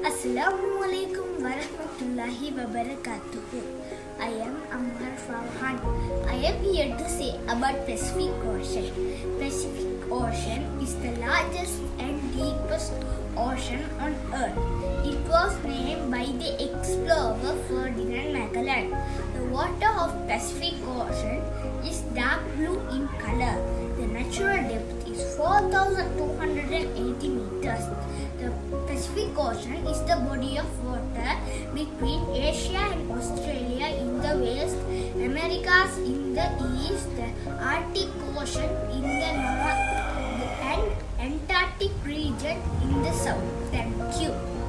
Assalamualaikum warahmatullahi wabarakatuh. I am Amhar Farhan. I am here to say about Pacific Ocean. Pacific Ocean is the largest and deepest ocean on earth. It was named by the explorer Ferdinand Magellan. The water of Pacific Ocean is dark blue in color. The natural depth is 4,280 meters. The Pacific Ocean is the body of water between Asia and Australia in the west, Americas in the east, the Arctic Ocean in the north, and Antarctic region in the south. Thank you.